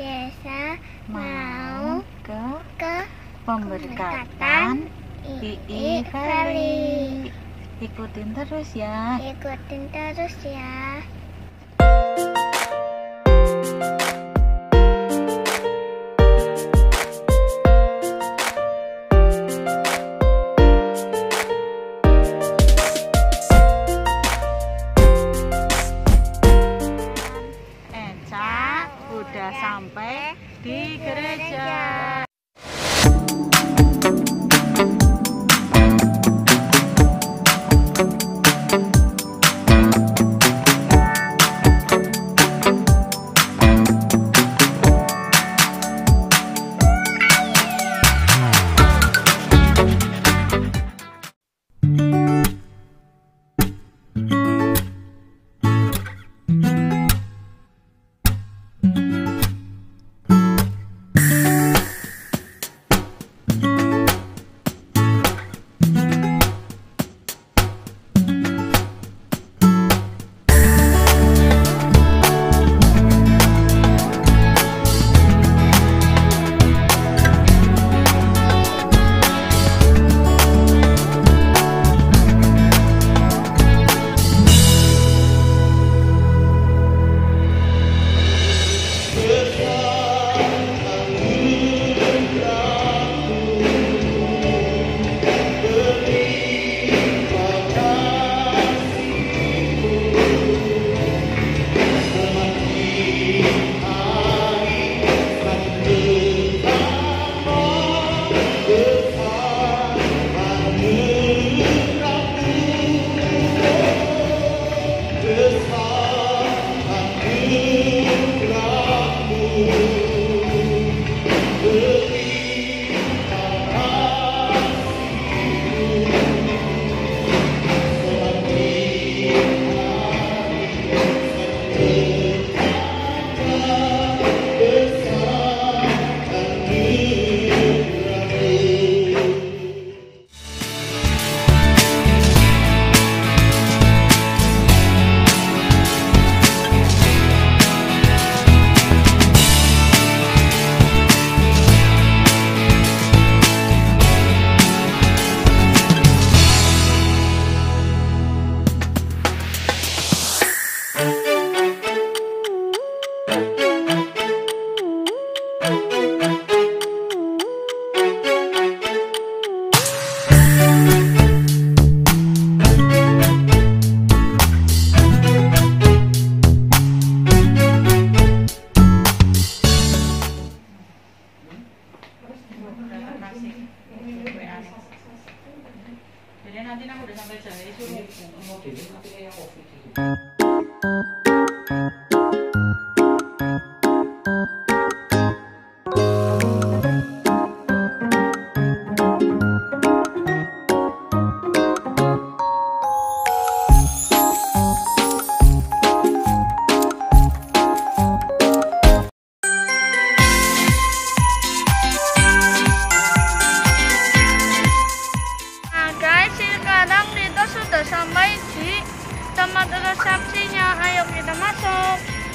desa mau ke, ke pemberkatan II Valley. Ikutin terus ya. Ikutin terus ya.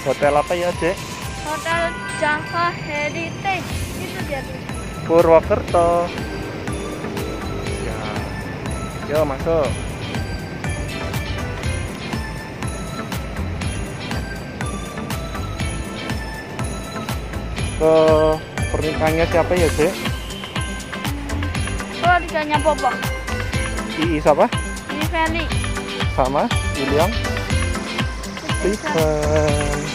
Hotel apa ya, Dek? Hotel Java Heritage. Itu dia tulisannya. Purwokerto. Ya. Yo, masuk. Ke pernikahannya siapa ya, Dek? Keluarganya Bobo. Ii siapa? Di Valley. Sama William Stephen.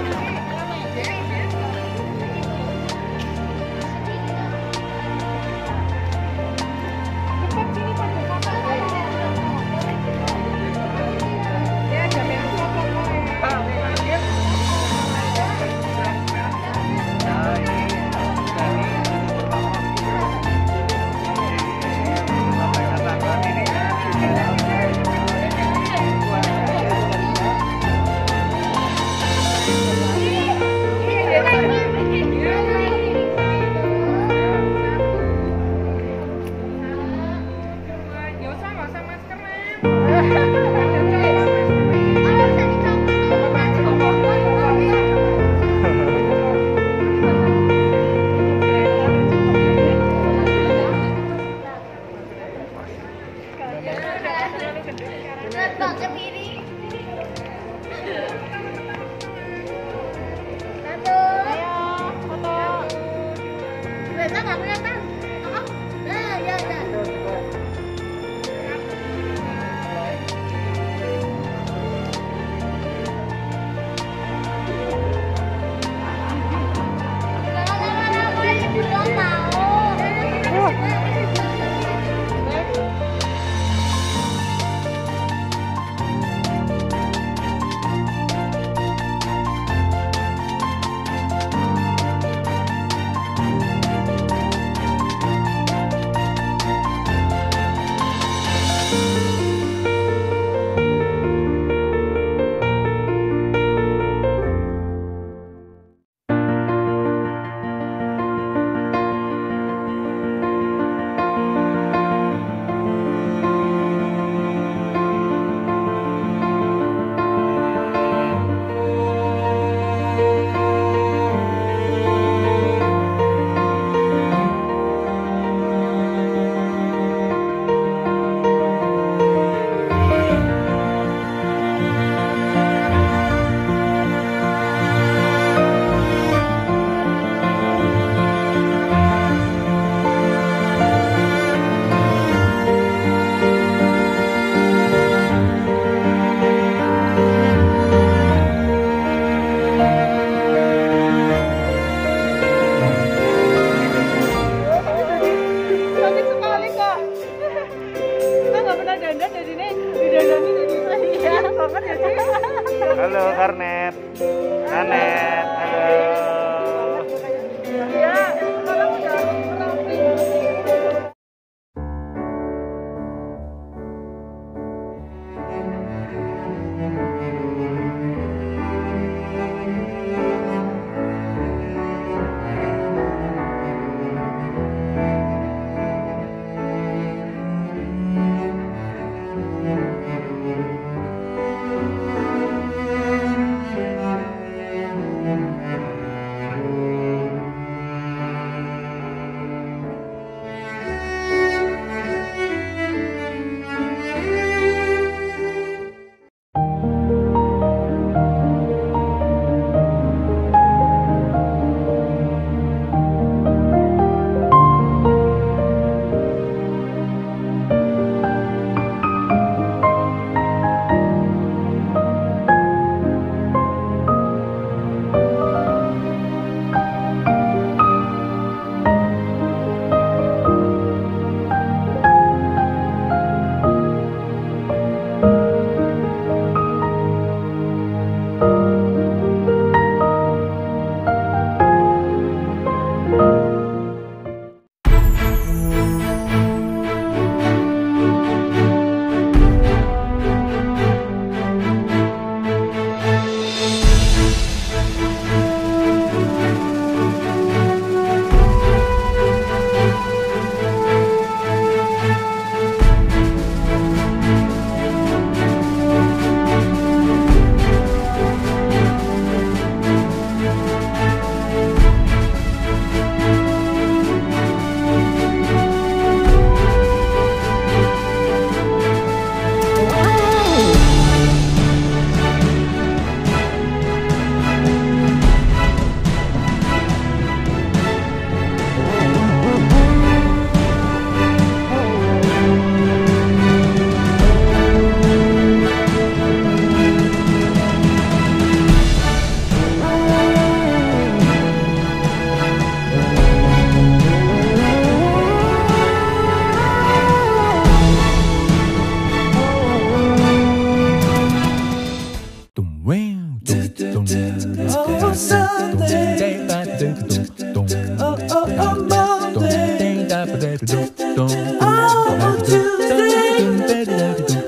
on Tuesday.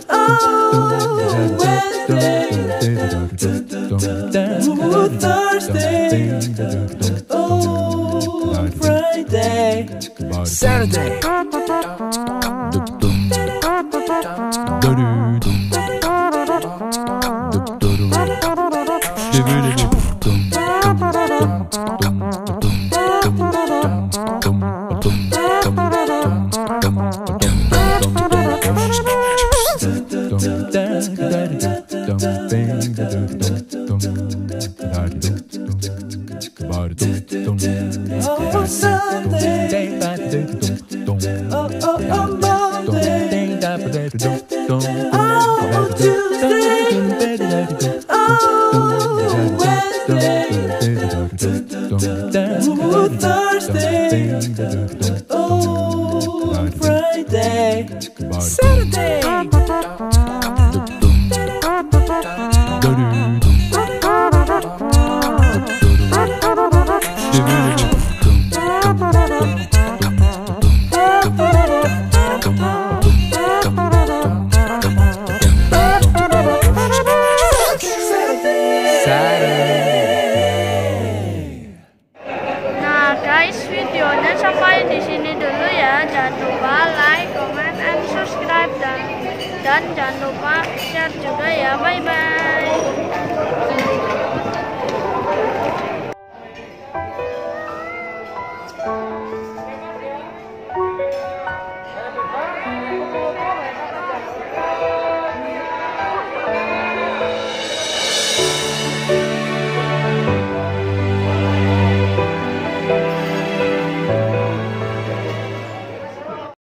On Wednesday. Ooh, Thursday. Oh, Friday. Saturday. I want to